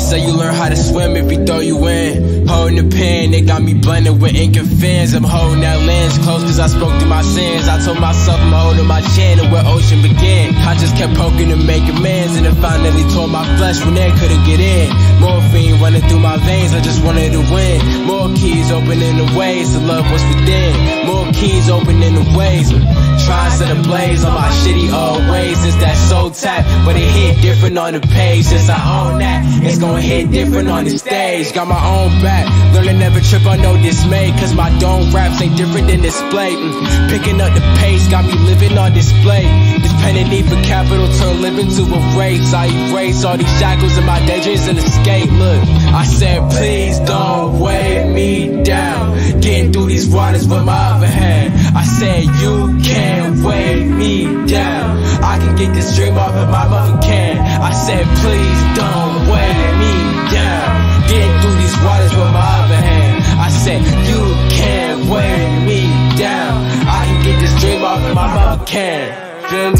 say you learn how to swim if we throw you in. Holding the pen, they got me blended with ink and fins. I'm holding that lens close cause I spoke through my sins. I told myself I'm holding my chin and where ocean began. I just kept poking and making amends and it finally tore my flesh when they couldn't get in. Morphine running through my veins, I just wanted to win. More keys opening the ways to love what's within. More keys opening the ways. Trying to set a blaze on my shitty old ways. It's that soul tap, but it hit different on the page. Since I own that, it's gonna hit different on the stage. Got my own back, learn never trip on no dismay. Cause my dome raps ain't different than display. Mm. Picking up the pace, got me living on display. This pen and need for capital turn living to a race. I erase all these shackles in my daydreams and escape. Look, I said, please don't these waters with my other hand. I said, you can't weigh me down. I can get this dream off if my mother can. I said, please don't weigh me down. Getting through these waters with my other hand. I said, you can't weigh me down. I can get this dream off if my mother can. Yeah.